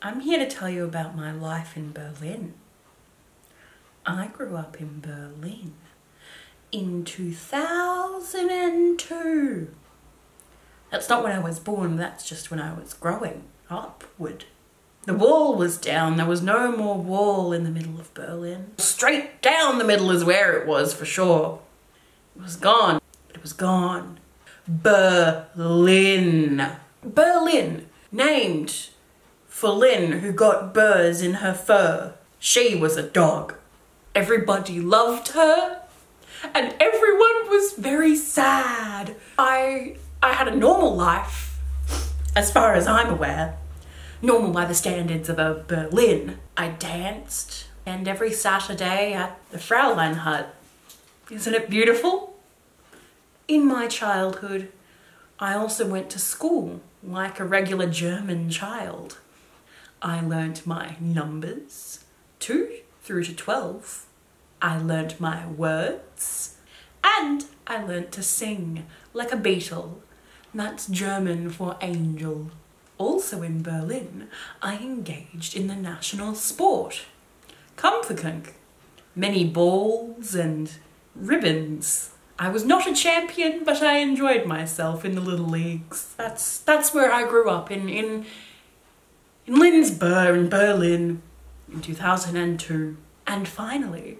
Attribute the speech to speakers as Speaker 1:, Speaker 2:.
Speaker 1: I'm here to tell you about my life in Berlin. I grew up in Berlin in 2002. That's not when I was born, that's just when I was growing upward. The wall was down, there was no more wall in the middle of Berlin. Straight down the middle is where it was for sure. It was gone. It was gone. Berlin. Berlin, named for Lynn, who got burrs in her fur. She was a dog. Everybody loved her, and everyone was very sad. I I had a normal life, as far as I'm aware. Normal by the standards of a Berlin. I danced, and every Saturday at the Fraulein hut. Isn't it beautiful? In my childhood, I also went to school like a regular German child. I learnt my numbers, 2 through to 12. I learnt my words. And I learnt to sing like a beetle. That's German for angel. Also in Berlin, I engaged in the national sport. Kampfkunk. Many balls and ribbons. I was not a champion, but I enjoyed myself in the little leagues. That's that's where I grew up in in in Lindsberg in Berlin in 2002. And finally,